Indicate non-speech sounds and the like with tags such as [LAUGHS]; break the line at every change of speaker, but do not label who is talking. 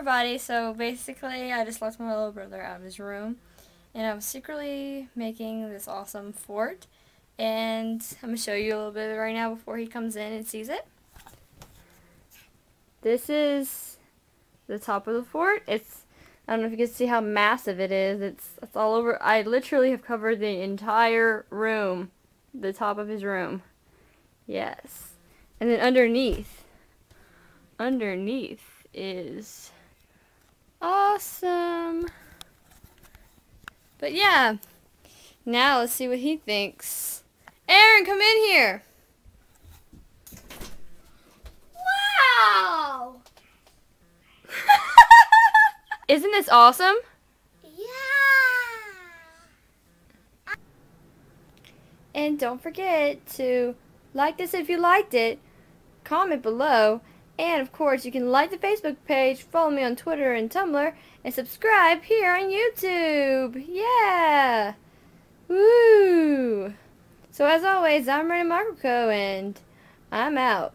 everybody. So basically, I just left my little brother out of his room, and I'm secretly making this awesome fort. And I'm going to show you a little bit right now before he comes in and sees it. This is the top of the fort. It's I don't know if you can see how massive it is. It's it's all over. I literally have covered the entire room, the top of his room. Yes. And then underneath, underneath is awesome. But yeah, now let's see what he thinks. Aaron, come in here.
Wow! [LAUGHS]
Isn't this awesome?
Yeah!
And don't forget to like this if you liked it, comment below, and of course you can like the Facebook page, follow me on Twitter and Tumblr, and subscribe here on YouTube. Yeah! Woo! So as always, I'm Renee Marco and I'm out.